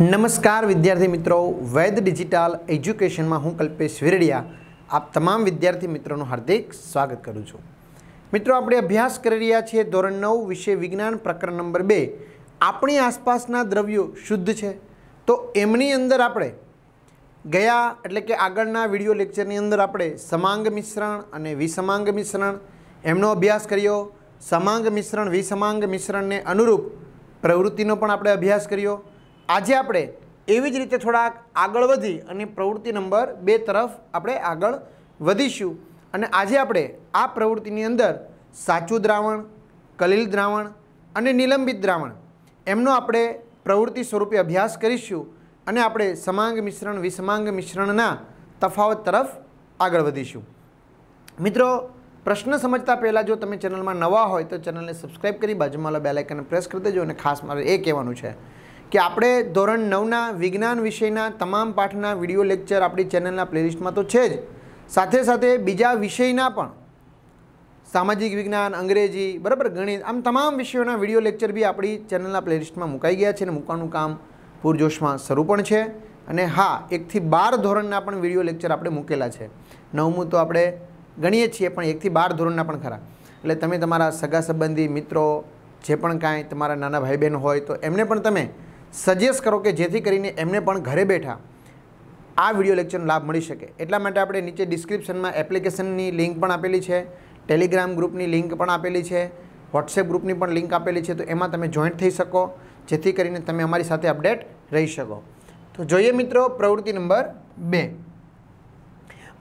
નમસ્કાર વિદ્યાર્થી મિત્રો. વૈદ ડિજિટલ એજ્યુકેશનમાં હું કલ્પેશ વિરડિયા. આપ તમામ વિદ્યાર્થી મિત્રોનું હાર્દિક સ્વાગત કરું છું. મિત્રો, આપણે અભ્યાસ કરી રહ્યા છીએ ધોરણ નવ વિષય વિજ્ઞાન પ્રકરણ નંબર બે. આપણી આસપાસના દ્રવ્યો શુદ્ધ છે. તો એમની અંદર આપણે ગયા એટલે કે આગળના વીડિયો લેક્ચરની અંદર આપણે સમાંગ મિશ્રણ અને વિસમાંગ મિશ્રણ એમનો અભ્યાસ કર્યો. સમાંગ મિશ્રણ, વિસમાંગ મિશ્રણને અનુરૂપ પ્રવૃત્તિનો પણ આપણે અભ્યાસ કર્યો. આજે આપણે એવી જ રીતે થોડાક આગળ વધી અને પ્રવૃત્તિ નંબર બે તરફ આપણે આગળ વધીશું. અને આજે આપણે આ પ્રવૃત્તિની અંદર સાચું દ્રાવણ, કલીલ દ્રાવણ અને નિલંબિત દ્રાવણ એમનો આપણે પ્રવૃત્તિ સ્વરૂપે અભ્યાસ કરીશું અને આપણે સમાંગ મિશ્રણ, વિસમાંગ મિશ્રણના તફાવત તરફ આગળ વધીશું. મિત્રો, પ્રશ્ન સમજતા પહેલાં જો તમે ચેનલમાં નવા હોય તો ચેનલને સબસ્ક્રાઈબ કરી બાજુમાં બે લાઇકનને પ્રેસ કરી દેજો અને ખાસ મારે એ કહેવાનું છે કે આપણે ધોરણ નવના વિજ્ઞાન વિષયના તમામ પાઠના વીડિયો લેક્ચર આપણી ચેનલના પ્લેલિસ્ટમાં તો છે જ. સાથે સાથે બીજા વિષયના પણ. સામાજિક વિજ્ઞાન, અંગ્રેજી, બરાબર ગણિત, આમ તમામ વિષયોના વીડિયો લેક્ચર બી આપણી ચેનલના પ્લેલિસ્ટમાં મુકાઈ ગયા છે અને મૂકવાનું કામ પૂરજોશમાં શરૂ પણ છે. અને હા, એકથી બાર ધોરણના પણ વીડિયો લેક્ચર આપણે મૂકેલા છે. નવમું તો આપણે ગણીએ છીએ, પણ એકથી બાર ધોરણના પણ ખરા. એટલે તમે તમારા સગા સંબંધી, મિત્રો, જે પણ કાંઈ તમારા નાના ભાઈ બહેન હોય તો એમને પણ તમે સજેસ્ટ કરો કે જેથી કરીને એમને પણ ઘરે બેઠા આ વીડિયો લેક્ચરનો લાભ મળી શકે. એટલા માટે આપણે નીચે ડિસ્ક્રિપ્શનમાં એપ્લિકેશનની લિંક પણ આપેલી છે, ટેલિગ્રામ ગ્રુપની લિંક પણ આપેલી છે, વોટ્સએપ ગ્રુપની પણ લિંક આપેલી છે, તો એમાં તમે જોઈન્ટ થઈ શકો, જેથી કરીને તમે અમારી સાથે અપડેટ રહી શકો. તો જોઈએ મિત્રો પ્રવૃત્તિ નંબર બે.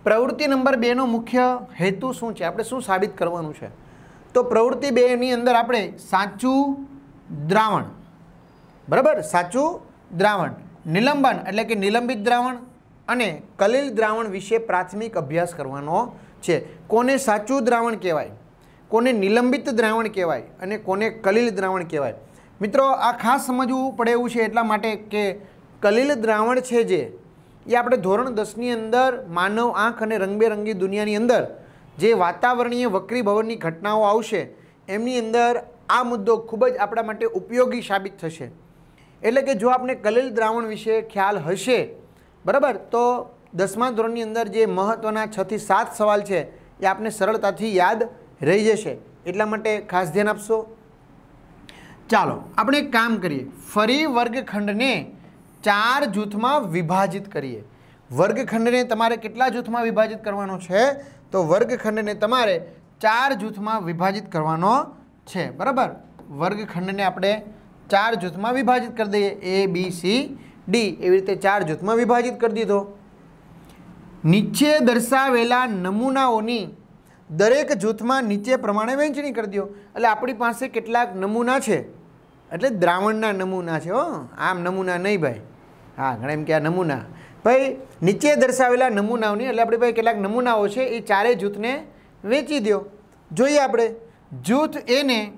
પ્રવૃત્તિ નંબર બેનો મુખ્ય હેતુ શું છે? આપણે શું સાબિત કરવાનું છે? તો પ્રવૃત્તિ બેની અંદર આપણે સાચું દ્રાવણ બરાબર? સાચું દ્રાવણ. નિલંબન એટલે કે નિલંબિત દ્રાવણ અને કલીલ દ્રાવણ વિશે પ્રાથમિક અભ્યાસ કરવાનો છે. કોને સાચું દ્રાવણ કહેવાય? કોને નિલંબિત દ્રાવણ કહેવાય? અને કોને કલીલ દ્રાવણ કહેવાય? મિત્રો, આ ખાસ સમજવું પડે એવું છે એટલા માટે કે કલીલ દ્રાવણ છે જે, એ આપણે ધોરણ દસની અંદર માનવ આંખ અને રંગબેરંગી દુનિયાની અંદર જે વાતાવરણીય વક્રીભવનની ઘટનાઓ આવશે, એમની અંદર આ મુદ્દો ખૂબ જ આપણા માટે ઉપયોગી સાબિત થશે. એટલે કે જો આપણે કલીલ દ્રાવણ વિશે ખ્યાલ હશે, બરાબર? તો દસમા ધોરણની અંદર જે મહત્ત્વના છથી સાત સવાલ છે, એ આપને સરળતાથી યાદ રહી જશે. એટલા માટે ખાસ ધ્યાન આપશો. ચાલો, આપણે એક કામ કરીએ. ફરી વર્ગખંડને ચાર જૂથમાં વિભાજિત કરીએ. વર્ગખંડને તમારે કેટલા જૂથમાં વિભાજિત કરવાનો છે? તો વર્ગખંડને તમારે ચાર જૂથમાં વિભાજિત કરવાનો છે, બરાબર? વર્ગખંડને આપણે ચાર જૂથમાં વિભાજિત કરી દઈએ. એ બી સી ડી એવી રીતે ચાર જૂથમાં વિભાજિત કરી દીધો. નીચે દર્શાવેલા નમૂનાઓની દરેક જૂથમાં નીચે પ્રમાણે વહેંચણી કરી દો. એટલે આપણી પાસે કેટલાક નમૂના છે. એટલે દ્રાવણના નમૂના છે હો. આમ નમૂના નહીં ભાઈ. હા, ઘણા એમ કે આ નમૂના. ભાઈ, નીચે દર્શાવેલા નમૂનાઓની, એટલે આપણી પાસે કેટલાક નમૂનાઓ છે, એ ચારેય જૂથને વેચી દો. જોઈએ આપણે. જૂથ એને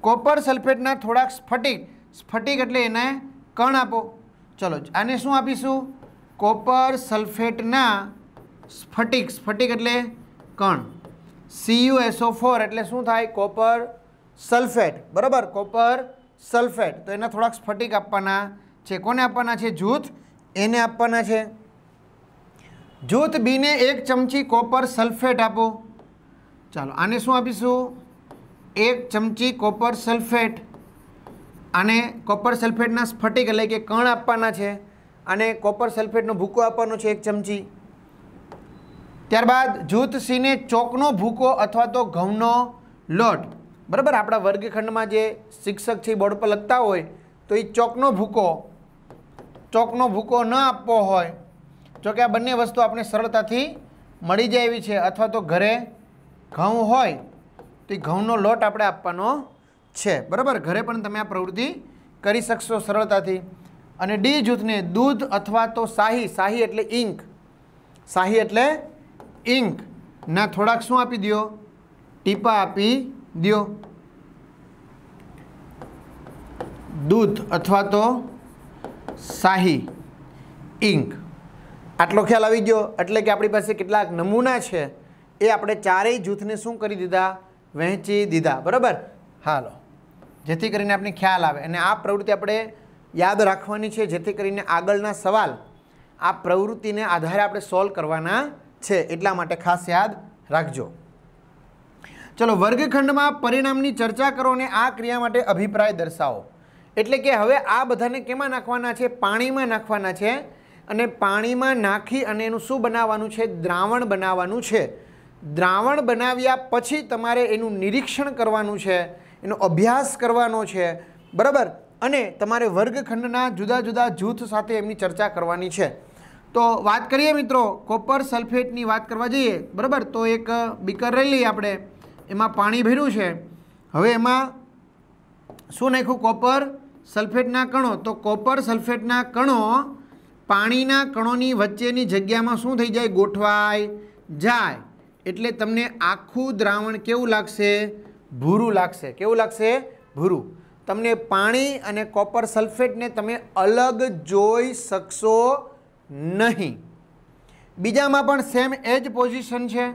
કોપર સલ્ફેટના થોડાક સ્ફટિક સ્ફટિક એટલે એને કણ આપો. ચલો, આને શું આપીશું? કોપર સલ્ફેટના સ્ફટિક. સ્ફટિક એટલે કણ. સીયુએસઓ ફોર એટલે શું થાય? Copper sulphate. બરાબર? Copper sulphate. તો એના થોડાક સ્ફટિક આપવાના છે. કોને આપવાના છે? જૂથ. એને આપવાના છે. જૂથ બીને એક ચમચી કોપર સલ્ફેટ આપો. ચાલો, આને શું આપીશું? એક ચમચી કોપર સલ્ફેટ. આને કોપર સલ્ફેટના સ્ફટિક એટલે કે કણ આપવાના છે અને કોપર સલ્ફેટનો ભૂકો આપવાનો છે એક ચમચી. ત્યારબાદ જૂથ સીને ચોકનો ભૂકો અથવા તો ઘઉંનો લોટ. બરાબર? આપણા વર્ગખંડમાં જે શિક્ષક છે બોર્ડ પર લખતા હોય તો એ ચોકનો ભૂકો ચોકનો ભૂકો ન આપવો હોય જોકે આ બંને વસ્તુ આપણે સરળતાથી મળી જાય એવી છે. અથવા તો ઘરે ઘઉં હોય તો એ ઘઉંનો લોટ આપણે આપવાનો છે. બરાબર? ઘરે પણ તમે આ પ્રવૃત્તિ કરી શકશો સરળતાથી. અને ડી જૂથને દૂધ અથવા તો શાહી શાહી એટલે ઇંક શાહી એટલે ઇંક ના, થોડાક શું આપી દો ટીપા આપી દો દૂધ અથવા તો શાહી ઇંક આટલો ખ્યાલ આવી ગયો એટલે કે આપણી પાસે કેટલાક નમૂના છે. એ આપણે ચારેય જૂથને શું કરી દીધા? વહેંચી દીધા. બરાબર? હાલો. જેથી કરીને આપણે ખ્યાલ આવે. અને આ પ્રવૃત્તિ આપણે યાદ રાખવાની છે, જેથી કરીને આગળના સવાલ આ પ્રવૃત્તિને આધારે આપણે સોલ્વ કરવાના છે. એટલા માટે ખાસ યાદ રાખજો. ચલો, વર્ગખંડમાં પરિણામની ચર્ચા કરો અને આ ક્રિયા માટે અભિપ્રાય દર્શાવો. એટલે કે હવે આ બધાને કેમાં નાખવાના છે? પાણીમાં નાખવાના છે. અને પાણીમાં નાખી અને એનું શું બનાવવાનું છે? દ્રાવણ બનાવવાનું છે. દ્રાવણ બનાવ્યા પછી તમારે એનું નિરીક્ષણ કરવાનું છે. એનો અભ્યાસ કરવાનો છે. બરાબર? અને તમારે વર્ગખંડના જુદા જુદા જૂથ સાથે એમની ચર્ચા કરવાની છે. તો વાત કરીએ મિત્રો, કોપર સલ્ફેટની વાત કરવા જઈએ. બરાબર? તો એક બીકર લઈ લઈએ આપણે. એમાં પાણી ભર્યું છે. હવે એમાં શું નાખ્યું? કોપર સલ્ફેટના કણો. તો કોપર સલ્ફેટના કણો પાણીના કણોની વચ્ચેની જગ્યામાં શું થઈ જાય? ગોઠવાય જાય. એટલે તમને આખું દ્રાવણ કેવું લાગશે? ભૂરું લાગશે. કેવું લાગશે? ભૂરું. તમને પાણી અને કોપર સલ્ફેટને તમે અલગ જોઈ શકશો નહીં. બીજામાં પણ સેમ એ જ પોઝિશન છે.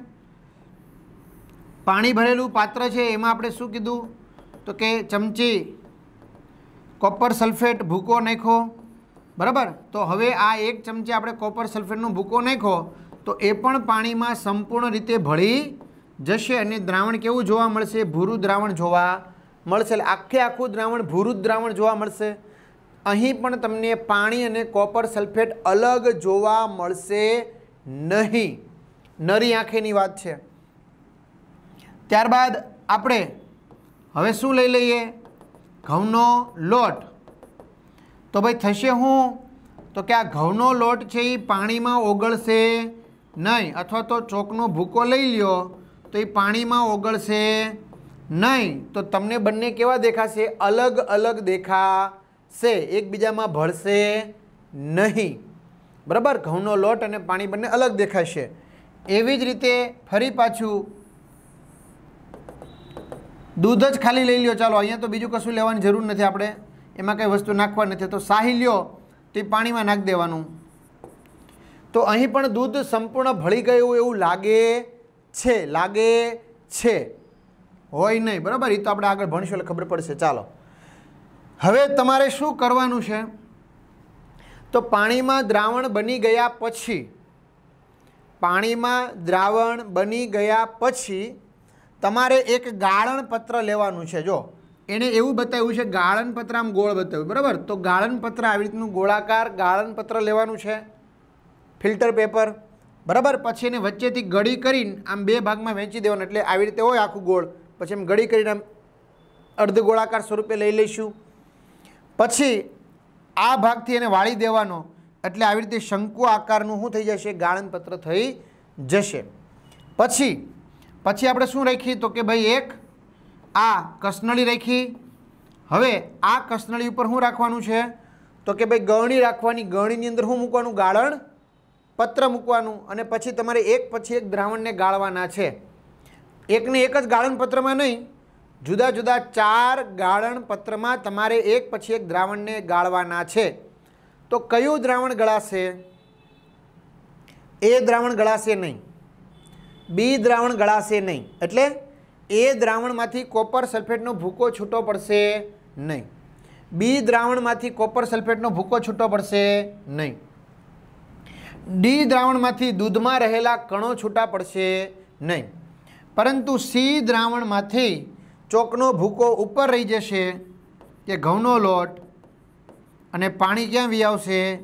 પાણી ભરેલું પાત્ર છે, એમાં આપણે શું કીધું? તો કે ચમચી કોપર સલ્ફેટ ભૂકો નાખો. બરાબર? તો હવે આ એક ચમચી આપણે કોપર સલ્ફેટનો ભૂકો નાખો, તો એ પણ પાણીમાં સંપૂર્ણ રીતે ભળી જશે અને દ્રાવણ કેવું જોવા મળશે? ભૂરું દ્રાવણ જોવા મળશે. એટલે આખે આખું દ્રાવણ ભૂરું દ્રાવણ જોવા મળશે. અહીં પણ તમને પાણી અને કોપર સલ્ફેટ અલગ જોવા મળશે નહીં. નરી આંખેની વાત છે. ત્યારબાદ આપણે હવે શું લઈ લઈએ? ઘઉંનો લોટ. તો ભાઈ, થશે શું તો કે આ ઘઉંનો લોટ છે એ પાણીમાં ઓગળશે નહીં. અથવા તો ચોકનો ભૂકો લઈ લ્યો. તો એ પાણીમાં ઓગળશે નહીં. તો તમને બંને કેવા દેખાશે? અલગ અલગ દેખાશે. એકબીજામાં ભળશે નહીં. બરાબર? ઘઉંનો લોટ અને પાણી બંને અલગ દેખાશે. એવી જ રીતે ફરી પાછું દૂધ જ ખાલી લઈ લ્યો. ચાલો, અહીંયા તો બીજું કશું લેવાની જરૂર નથી આપણે. એમાં કંઈ વસ્તુ નાખવા નથી. તો સાહી લ્યો, તો એ પાણીમાં નાખી દેવાનું. તો અહીં પણ દૂધ સંપૂર્ણ ભળી ગયું એવું લાગે છે, લાગે છે. હોય નહીં, બરાબર? એ તો આપણે આગળ ભણશું એટલે ખબર પડશે. ચાલો. હવે તમારે શું કરવાનું છે? તો પાણીમાં દ્રાવણ બની ગયા પછી, પાણીમાં દ્રાવણ બની ગયા પછી તમારે એક ગાળણ પત્ર લેવાનું છે. જો એણે એવું બતાવ્યું છે ગાળણ પત્ર આમ ગોળ બતાવ્યું, બરાબર? તો ગાળણ પત્ર આવી રીતનું ગોળાકાર ગાળણ પત્ર લેવાનું છે. Filter paper. બરાબર? પછી એને વચ્ચેથી ગળી કરીને આમ બે ભાગમાં વહેંચી દેવાનું. એટલે આવી રીતે હોય આખું ગોળ. પછી એમ ગળી કરીને આમ અર્ધ ગોળાકાર સ્વરૂપે લઈ લઈશું. પછી આ ભાગથી એને વાળી દેવાનો. એટલે આવી રીતે શંકુ આકારનું શું થઈ જશે? ગાળણપત્ર થઈ જશે. પછી પછી આપણે શું રાખીએ તો કે ભાઈ એક, આ કસનળી રાખી. હવે આ કસનળી ઉપર શું રાખવાનું છે? તો કે ભાઈ ગળણી રાખવાની. ગળણીની અંદર શું મૂકવાનું? ગાળણ પત્ર મૂકવાનું અને પછી તમારે એક પછી એક દ્રાવણને ગાળવાના છે. એકને એક જ ગાળણ પત્રમાં નહીં, જુદા જુદા ચાર ગાળણ પત્રમાં તમારે એક પછી એક દ્રાવણને ગાળવાના છે. તો કયું દ્રાવણ ગળાશે? એ દ્રાવણ ગળાશે નહીં. બી દ્રાવણ ગળાશે નહીં. એટલે એ દ્રાવણમાંથી કોપર સલ્ફેટનો ભૂકો છૂટો પડશે નહીં. બી દ્રાવણમાંથી કોપર સલ્ફેટનો ભૂકો છૂટો પડશે નહીં. ડી દ્રાવણમાંથી દૂધમાં રહેલા કણો છૂટા પડશે નહીં. પરંતુ સી દ્રાવણમાંથી ચોકનો ભૂકો ઉપર રહી જશે કે ઘઉંનો લોટ અને પાણી ક્યાં વિયાવશે?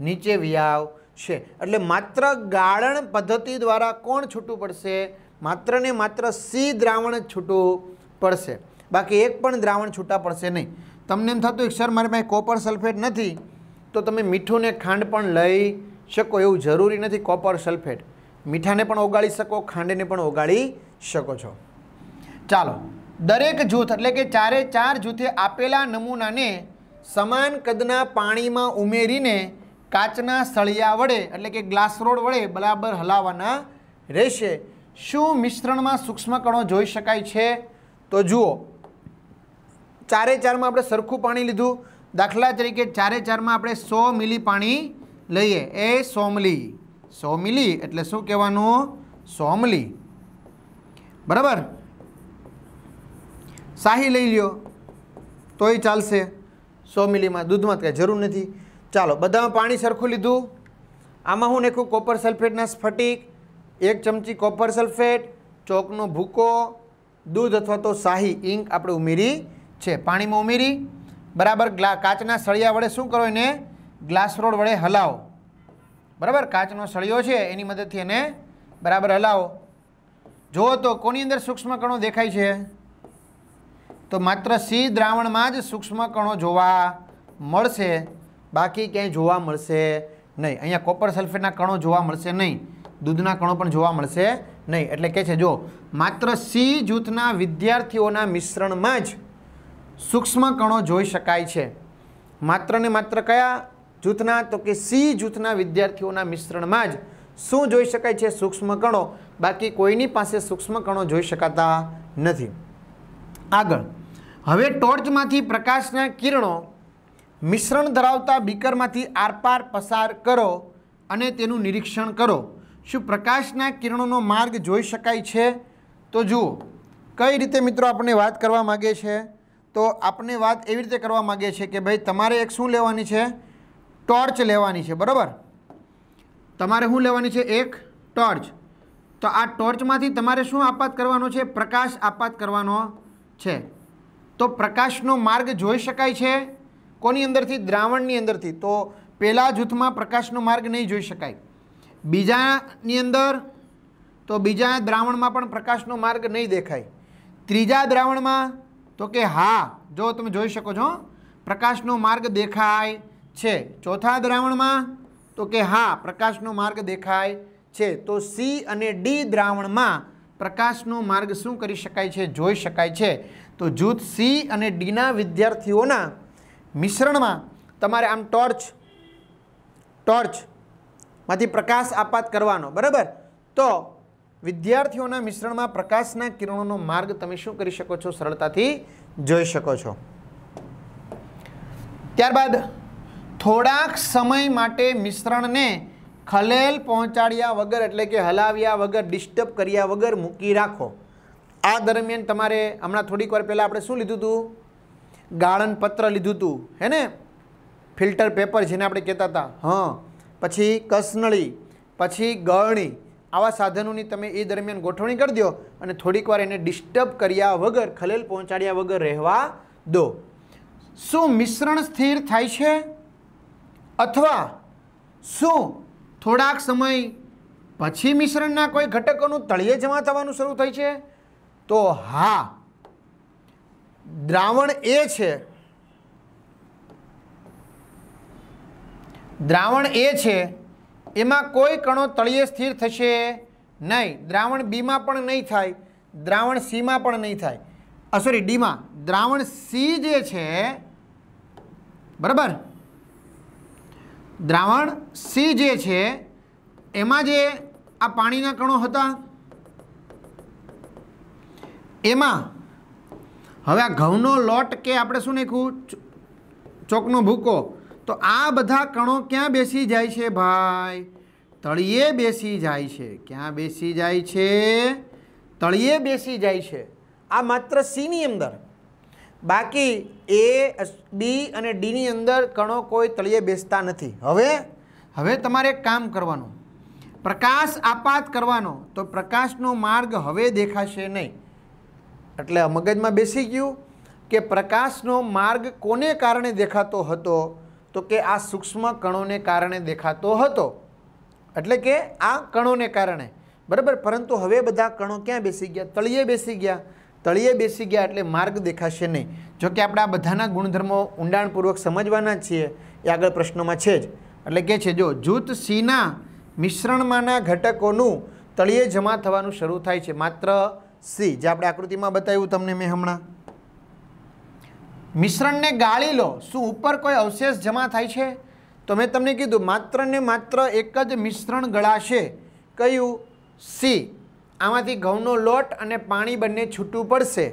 નીચે વિયાવશે. એટલે માત્ર ગાળણ પદ્ધતિ દ્વારા કોણ છૂટું પડશે? માત્ર ને માત્ર સી દ્રાવણ જ છૂટું પડશે. બાકી એક પણ દ્રાવણ છૂટા પડશે નહીં. તમને એમ થતું સર, મારી પાસે કોપર સલ્ફેટ નથી. તો તમે મીઠું ને ખાંડ પણ લઈ શકો એવું જરૂરી નથી કોપર સલ્ફેટ. મીઠાને પણ ઓગાળી શકો, ખાંડને પણ ઓગાળી શકો છો. ચાલો, દરેક જૂથ એટલે કે ચારે ચાર જૂથે આપેલા નમૂનાને સમાન કદના પાણીમાં ઉમેરીને કાચના સળિયા વડે એટલે કે ગ્લાસ રોડ વડે બરાબર હલાવવાના રહેશે. શું મિશ્રણમાં સૂક્ષ્મ કણો જોઈ શકાય છે? તો જુઓ, ચારે ચારમાં આપણે સરખું પાણી લીધું. દાખલા તરીકે ચારે ચારમાં આપણે સો મિલી પાણી લઈએ. એ સોમલી. સો મિલી એટલે શું કહેવાનું? સોમલી. બરાબર? શાહી લઈ લ્યો. તોય ચાલશે. સો મિલીમાં દૂધમાં કાંઈ જરૂર નથી. ચાલો, બધામાં પાણી સરખું લીધું. આમાં હું નાખ્યું કોપર સલ્ફેટના સ્ફટિક, એક ચમચી કોપર સલ્ફેટ, ચોકનો ભૂકો, દૂધ અથવા તો શાહી ઇંક આપણે ઉમેરી છે. પાણીમાં ઉમેરી. બરાબર? ગ્લા કાચના સળિયા વડે શું કરો એને? ગ્લાસ રોડ વડે હલાવો. બરાબર? કાચનો સળિયો છે, એની મદદથી એને બરાબર હલાવો. જુઓ તો કોની અંદર સૂક્ષ્મ કણો દેખાય છે? તો માત્ર સી દ્રાવણમાં જ સૂક્ષ્મ કણો જોવા મળશે. બાકી ક્યાંય જોવા મળશે નહીં. અહીંયા કોપર સલ્ફેટના કણો જોવા મળશે નહીં. દૂધના કણો પણ જોવા મળશે નહીં. એટલે કે છે જો માત્ર સી જૂથના વિદ્યાર્થીઓના મિશ્રણમાં જ સૂક્ષ્મ કણો જોઈ શકાય છે. માત્ર ને માત્ર કયા? જૂથના, તો કે સી જૂથના વિદ્યાર્થીઓના મિશ્રણમાં જ શું જોઈ શકાય છે? સૂક્ષ્મ કણો. બાકી કોઈની પાસે સૂક્ષ્મ કણો જોઈ શકાતા નથી. આગળ. હવે ટોર્ચમાંથી પ્રકાશના કિરણો મિશ્રણ ધરાવતા બીકરમાંથી આરપાર પસાર કરો અને તેનું નિરીક્ષણ કરો. શું પ્રકાશના કિરણોનો માર્ગ જોઈ શકાય છે? તો જુઓ. કઈ રીતે મિત્રો આપણે વાત કરવા માગે છે? તો આપણે વાત એવી રીતે કરવા માગે છે કે ભાઈ તમારે એક શું લેવાની છે? ટોર્ચ લેવાની છે, બરાબર? તમારે શું લેવાની છે? એક ટોર્ચ. તો આ ટોર્ચમાંથી તમારે શું આપાત કરવાનો છે? પ્રકાશ આપાત કરવાનો છે. તો પ્રકાશનો માર્ગ જોઈ શકાય છે? કોની અંદરથી? દ્રાવણની અંદરથી. તો પહેલા જૂથમાં પ્રકાશનો માર્ગ નહીં જોઈ શકાય. બીજાની અંદર, તો બીજા દ્રાવણમાં પણ પ્રકાશનો માર્ગ નહીં દેખાય. ત્રીજા દ્રાવણમાં, તો કે હા, જો તમે જોઈ શકો છો પ્રકાશનો માર્ગ દેખાય. છે. ચોથા દ્રાવણમાં તો કે હા, પ્રકાશનો માર્ગ દેખાય છે. તો સી અને ડી દ્રાવણમાં પ્રકાશનો માર્ગ શું કરી શકાય છે? જોઈ શકાય છે. તો જૂથ સી અને ડીના વિદ્યાર્થીઓના મિશ્રણમાં તમારે આમ ટોર્ચ ટોર્ચમાંથી પ્રકાશ આપાત કરવાનો, બરાબર? તો વિદ્યાર્થીઓના મિશ્રણમાં પ્રકાશના કિરણોનો માર્ગ તમે શું કરી શકો છો? સરળતાથી જોઈ શકો છો. ત્યારબાદ થોડાક સમય માટે મિશ્રણને ખલેલ પહોંચાડ્યા વગર, એટલે કે હલાવ્યા વગર ડિસ્ટર્બ કર્યા વગર મૂકી રાખો. આ દરમિયાન તમારે હમણાં થોડીક વાર પહેલાં આપણે શું લીધું હતું ગાળણ પત્ર લીધું હતું હે ને? ફિલ્ટર પેપર જેને આપણે કહેતા હતા. હં. પછી કસનળી, પછી ગળણી. આવા સાધનોની તમે એ દરમિયાન ગોઠવણી કરી દો અને થોડીક વાર એને ડિસ્ટર્બ કર્યા વગર, ખલેલ પહોંચાડ્યા વગર રહેવા દો. શું મિશ્રણ સ્થિર થાય છે? અથવા શું થોડાક સમય પછી મિશ્રણના કોઈ ઘટકોનું તળિયે જમા થવાનું શરૂ થાય છે? તો હા, દ્રાવણ એ છે. દ્રાવણ એ છે, એમાં કોઈ કણો તળિયે સ્થિર થશે નહીં. દ્રાવણ બીમાં પણ નહીં થાય, દ્રાવણ સીમાં પણ નહીં થાય. સોરી ડીમાં દ્રાવણ સી જે છે, બરાબર? દ્રાવણ સી જે છે, એમાં જે આ પાણીના કણો હતા, એમાં, હવે આ ઘઉંનો લોટ કે આપણે શું નાખ્યું? ચોકનો ભૂકો. તો આ બધા કણો ક્યાં બેસી જાય છે ભાઈ? તળિયે બેસી જાય છે. ક્યાં બેસી જાય છે? તળિયે બેસી જાય છે. આ માત્ર સીની અંદર. બાકી એ, બી અને ડીની અંદર કણો કોઈ તળિયે બેસતા નથી. હવે હવે તમારે કામ કરવાનું. પ્રકાશ આપાત કરવાનો તો પ્રકાશનો માર્ગ હવે દેખાશે નહીં. એટલે મગજમાં બેસી ગયું કે પ્રકાશનો માર્ગ કોને કારણે દેખાતો હતો? તો કે આ સૂક્ષ્મ કણોને કારણે દેખાતો હતો. એટલે કે આ કણોને કારણે. બરાબર? પરંતુ હવે બધા કણો ક્યાં બેસી ગયા? તળિયે બેસી ગયા. તળિયે બેસી ગયા એટલે માર્ગ દેખાશે નહીં. જો કે આપણે આ બધાના ગુણધર્મો ઊંડાણપૂર્વક સમજવાના છીએ, એ આગળ પ્રશ્નોમાં છે જ. એટલે કે છે, જો જૂથ સીના મિશ્રણમાંના ઘટકોનું તળિયે જમા થવાનું શરૂ થાય છે, માત્ર સી, જે આપણે આકૃતિમાં બતાવ્યું તમને મેં હમણાં. મિશ્રણને ગાળી લો. શું ઉપર કોઈ અવશેષ જમા થાય છે? તો મેં તમને કીધું માત્ર ને માત્ર એક જ મિશ્રણ ગળાશે. કયું? સી. આમાંથી ઘઉંનો લોટ અને પાણી બંને છૂટું પડશે.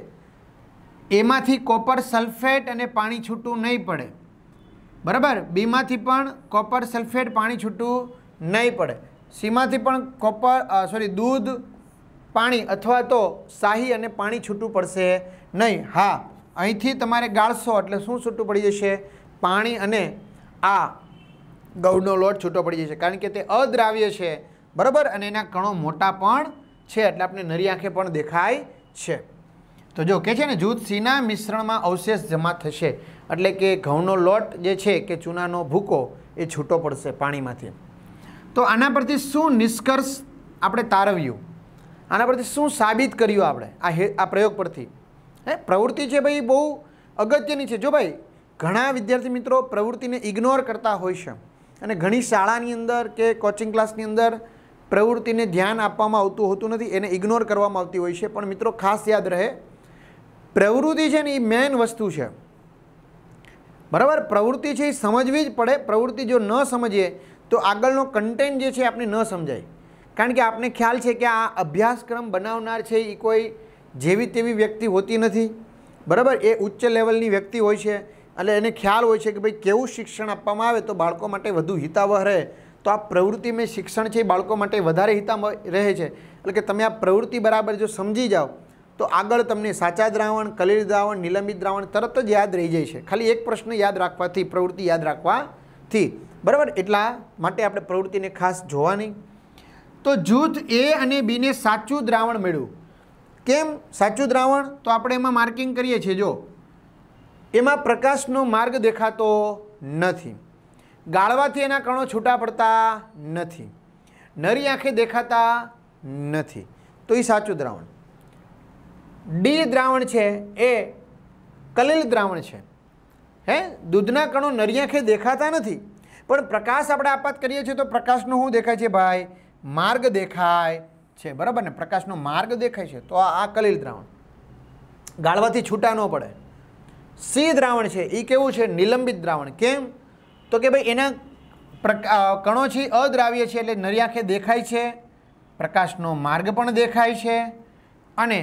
એમાંથી કોપર સલ્ફેટ અને પાણી છૂટું નહીં પડે. બરાબર? બીમાંથી પણ કોપર સલ્ફેટ પાણી છૂટું નહીં પડે. સીમાંથી પણ કોપર સોરી દૂધ, પાણી અથવા તો શાહી અને પાણી છૂટું પડશે નહીં. હા, અહીંથી તમારે ગાળશો એટલે શું છૂટું પડી જશે? પાણી અને આ ગૌનો લોટ છૂટો પડી જશે. કારણ કે તે અદ્રાવ્ય છે. બરાબર? અને એના કણો મોટા પણ છે એટલે આપણે નરી આંખે પણ દેખાય છે. તો જો કે છે ને, જૂથ સીના મિશ્રણમાં અવશેષ જમા થશે. એટલે કે ઘઉંનો લોટ જે છે કે ચૂનાનો ભૂકો, એ છૂટો પડશે પાણીમાંથી. તો આના પરથી શું નિષ્કર્ષ આપણે તારવ્યું? આના પરથી શું સાબિત કર્યું આપણે? આ હે, આ પ્રયોગ પરથી. હે, પ્રવૃત્તિ છે ભાઈ બહુ અગત્યની છે. જો ભાઈ, ઘણા વિદ્યાર્થી મિત્રો પ્રવૃત્તિને ઇગ્નોર કરતા હોય છે. અને ઘણી શાળાની અંદર કે કોચિંગ ક્લાસની અંદર પ્રવૃત્તિને ધ્યાન આપવામાં આવતું હોતું નથી, એને ઇગ્નોર કરવામાં આવતી હોય છે. પણ મિત્રો, ખાસ યાદ રહે, પ્રવૃત્તિ છે ને એ મેઇન વસ્તુ છે. બરાબર? પ્રવૃત્તિ છે એ સમજવી જ પડે. પ્રવૃત્તિ જો ન સમજીએ, તો આગળનો કન્ટેન્ટ જે છે આપણે ન સમજાય. કારણ કે આપને ખ્યાલ છે કે આ અભ્યાસક્રમ બનાવનાર છે એ કોઈ જેવી તેવી વ્યક્તિ હોતી નથી. બરાબર? એ ઉચ્ચ લેવલની વ્યક્તિ હોય છે. એટલે એને ખ્યાલ હોય છે કે ભાઈ કેવું શિક્ષણ આપવામાં આવે તો બાળકો માટે વધુ હિતાવહ રહે. તો આ પ્રવૃત્તિમય શિક્ષણ છે એ બાળકો માટે વધારે હિતામ રહે છે. એટલે કે તમે આ પ્રવૃત્તિ બરાબર જો સમજી જાઓ, તો આગળ તમને સાચા દ્રાવણ કલિલ દ્રાવણ, નિલંબિત દ્રાવણ તરત જ યાદ રહી જાય છે. ખાલી એક પ્રશ્ન યાદ રાખવાથી, પ્રવૃત્તિ યાદ રાખવાથી. બરાબર? એટલા માટે આપણે પ્રવૃત્તિને ખાસ જોવાની. તો જૂથ એ અને બીને સાચું દ્રાવણ મેળવ્યું કેમ સાચું દ્રાવણ? તો આપણે એમાં માર્કિંગ કરીએ છીએ, જો. એમાં પ્રકાશનો માર્ગ દેખાતો નથી. ગાળવાથી એના કણો છૂટા પડતા નથી. નરી આંખે દેખાતા નથી. તો એ સાચું દ્રાવણ. ડી દ્રાવણ છે, એ કલીલ દ્રાવણ છે. હે? દૂધના કણો નરી આંખે દેખાતા નથી. પણ પ્રકાશ આપણે આપાત કરીએ છીએ તો પ્રકાશનો શું દેખાય છે ભાઈ? માર્ગ દેખાય છે. બરાબર ને? પ્રકાશનો માર્ગ દેખાય છે. તો આ કલીલ દ્રાવણ. ગાળવાથી છૂટા ન પડે. સી દ્રાવણ છે. એ કેવું છે? નિલંબિત દ્રાવણ. કેમ? તો કે ભાઈ એના કણો છે અદ્રાવ્ય છે એટલે નરી આંખે દેખાય છે, પ્રકાશનો માર્ગ પણ દેખાય છે અને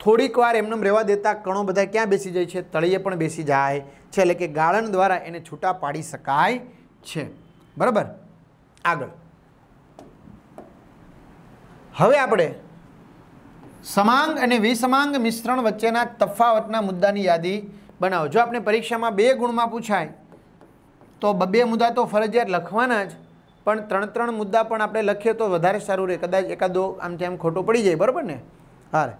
થોડીક વાર એમને રહેવા દેતા કણો બધા ક્યાં બેસી જાય છે? તળિયે પણ બેસી જાય છે એટલે કે ગાળણ દ્વારા એને છૂટા પાડી શકાય છે. બરાબર? આગળ. હવે આપણે સમાંગ અને વિસમાંગ મિશ્રણ વચ્ચેના તફાવતના મુદ્દાની યાદી બનાવો. જો આપણે પરીક્ષામાં બે ગુણમાં પૂછાય તો બે મુદ્દા તો ફરજિયાત લખવાના જ. પણ ત્રણ ત્રણ મુદ્દા પણ આપણે લખીએ તો વધારે સારું રહે. કદાચ એકાદો આમ તેમ ખોટો પડી જાય, બરાબર ને? હારે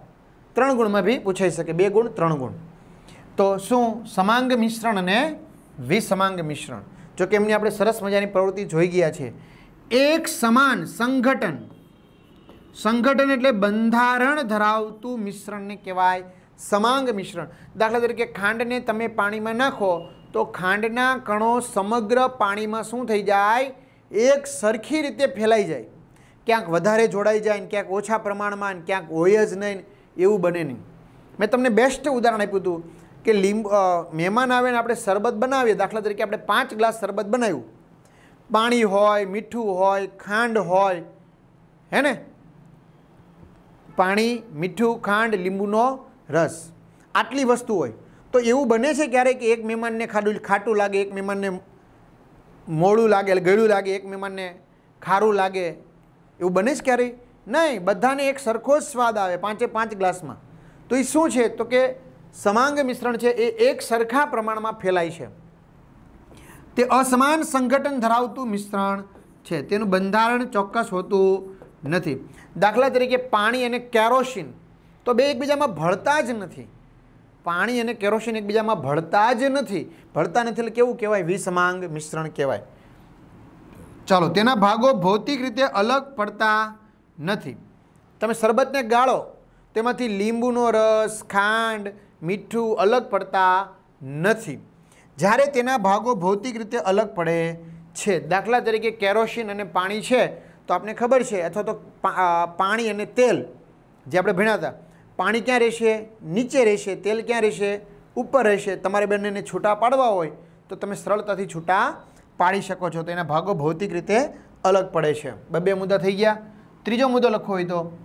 ત્રણ ગુણમાં બી પૂછાઈ શકે. બે ગુણ, ત્રણ ગુણ. તો શું? સમાંગ મિશ્રણ અને વિસમાંગ મિશ્રણ. જો કે એમની આપણે સરસ મજાની પ્રવૃત્તિ જોઈ ગયા છે. એક સમાન સંગઠન સંગઠન એટલે બંધારણ ધરાવતું મિશ્રણને કહેવાય સમાંગ મિશ્રણ. દાખલા તરીકે ખાંડને તમે પાણીમાં નાખો તો ખાંડના કણો સમગ્ર પાણીમાં શું થઈ જાય? એક સરખી રીતે ફેલાઈ જાય. ક્યાંક વધારે જોડાઈ જાય ને ક્યાંક ઓછા પ્રમાણમાં ને ક્યાંક હોય જ નહીં એવું બને નહીં. મેં તમને બેસ્ટ ઉદાહરણ આપ્યું હતું કે લીંબ મહેમાન આવે ને આપણે શરબત બનાવીએ, દાખલા તરીકે આપણે પાંચ ગ્લાસ શરબત બનાવ્યું. પાણી હોય, મીઠું હોય, ખાંડ હોય, હે ને? પાણી, મીઠું, ખાંડ, લીંબુનો રસ. આટલી વસ્તુ હોય. તો એવું બને છે ક્યારેક એક મહેમાનને ખાડું ખાટું લાગે, એક મહેમાનને મોડું લાગે, ગળ્યું લાગે, એક મહેમાનને ખારું લાગે? એવું બને છે ક્યારેય? નહીં, બધાને એક સરખો જ સ્વાદ આવે, પાંચે પાંચ ગ્લાસમાં. તો એ શું છે? તો કે સમાંગ મિશ્રણ છે એ એક સરખા પ્રમાણમાં ફેલાય છે. તે અસમાન સંગઠન ધરાવતું મિશ્રણ છે. તેનું બંધારણ ચોક્કસ હોતું નથી. દાખલા તરીકે પાણી અને કેરોસીન તો બે એકબીજામાં ભળતા જ નથી. પાણી અને કેરોસીન એકબીજામાં ભળતા જ નથી. ભળતા નથી એટલે કેવું કહેવાય? વિષમાંગ, મિશ્રણ કહેવાય. ચાલો, તેના ભાગો ભૌતિક રીતે અલગ પડતા નથી. તમે શરબતને ગાળો, તેમાંથી લીંબુનો રસ, ખાંડ, મીઠું અલગ પડતા નથી. જ્યારે તેના ભાગો ભૌતિક રીતે અલગ પડે છે. દાખલા તરીકે કેરોસીન અને પાણી છે, તો આપણે ખબર છે, અથવા તો પાણી અને તેલ જે આપણે ભણ્યા હતા પાણી ક્યાં રહેશે? નીચે રહેશે, તેલ ક્યાં રહેશે? ઉપર રહેશે. તમારે બંનેને છૂટા પાડવા હોય તો તમે સરળતાથી છૂટા પાડી શકો છો. તો એના ભાગો ભૌતિક રીતે અલગ પડે છે. બે મુદ્દા થઈ ગયા. ત્રીજો મુદ્દો લખવો હોય તો,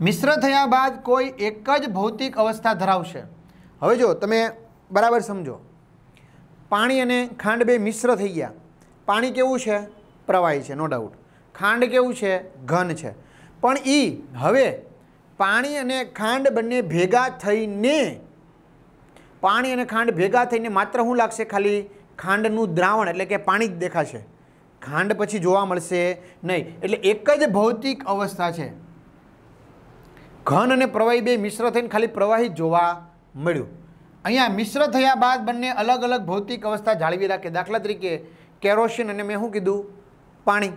મિશ્ર થયા બાદ કોઈ એક જ ભૌતિક અવસ્થા ધરાવશે. હવે જો, તમે બરાબર સમજો. પાણી અને ખાંડ બે મિશ્ર થઈ ગયા. પાણી કેવું છે? પ્રવાહી છે નો ડાઉટ ખાંડ કેવું છે? ઘન છે. પણ એ હવે પાણી અને ખાંડ બંને ભેગા થઈને, પાણી અને ખાંડ ભેગા થઈને માત્ર શું લાગશે ખાલી? ખાંડનું દ્રાવણ, એટલે કે પાણી જ દેખાશે. ખાંડ પછી જોવા મળશે નહીં. એટલે એક જ ભૌતિક અવસ્થા છે. ઘન અને પ્રવાહી બે મિશ્ર થઈને ખાલી પ્રવાહી જોવા મળ્યું. અહીંયા મિશ્ર થયા બાદ બંને અલગ અલગ ભૌતિક અવસ્થા જાળવી રાખે. દાખલા તરીકે કેરોસીન અને મેં શું કીધું? પાણી.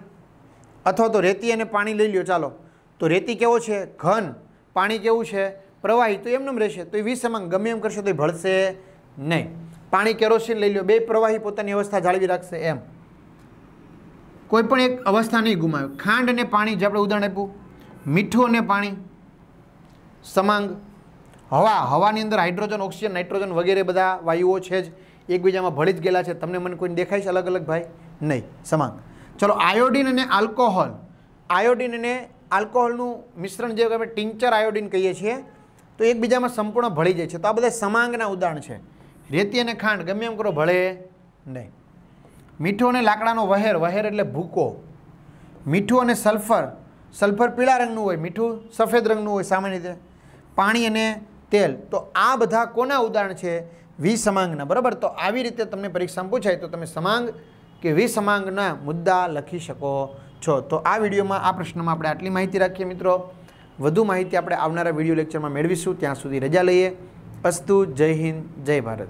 અથવા તો રેતી અને પાણી લઈ લ્યો, ચાલો. તો રેતી કેવો છે? ઘન. પાણી કેવું છે? પ્રવાહી તો એમનેમ રહેશે. તો એ વિસમાંગ ગમે એમ કરશે તો એ ભળશે નહીં. પાણી કેરોસીન લઈ લ્યો બે પ્રવાહી પોતાની અવસ્થા જાળવી રાખશે એમ. કોઈ પણ એક અવસ્થા નહીં ગુમાવે. ખાંડ અને પાણી જે આપણે ઉદાહરણ આપ્યું, મીઠું અને પાણી, સમાંગ, હવા, હવાની અંદર હાઇડ્રોજન, ઓક્સિજન, નાઇટ્રોજન વગેરે બધા વાયુઓ છે જ. એકબીજામાં ભળી જ ગયેલા છે. તમને મને કોઈને દેખાય છે અલગ અલગ ભાઈ? નહીં. સમાંગ. ચલો, આયોડિન અને આલ્કોહોલ. આયોડિન અને આલ્કોહોલનું મિશ્રણ જે આપણે ટિંચર આયોડિન કહીએ છીએ, તો એકબીજામાં સંપૂર્ણ ભળી જાય છે. તો આ બધા સમાંગના ઉદાહરણ છે. રેતી અને ખાંડ, ગમે એમ કરો, ભળે નહીં. મીઠું અને લાકડાનો વહેર વહેર એટલે ભૂકો. મીઠું અને સલ્ફર સલ્ફર પીળા રંગનું હોય, મીઠું સફેદ રંગનું હોય, સામાન્ય રીતે. પાણી અને તેલ. તો આ બધા કોના ઉદાહરણ છે? વિસમાંગના બરાબર? તો આવી રીતે તમને પરીક્ષામાં પૂછાય તો તમે સમાંગ કે વિસમાંગના મુદ્દા લખી શકો. છો? તો આ વિડીયોમાં, આ પ્રશ્નમાં આપણે આટલી માહિતી રાખીએ મિત્રો. વધુ માહિતી આપણે આવનારા વીડિયો લેક્ચરમાં મેળવીશું. ત્યાં સુધી રજા લઈએ. અસ્તુ, જય હિન્દ, જય ભારત.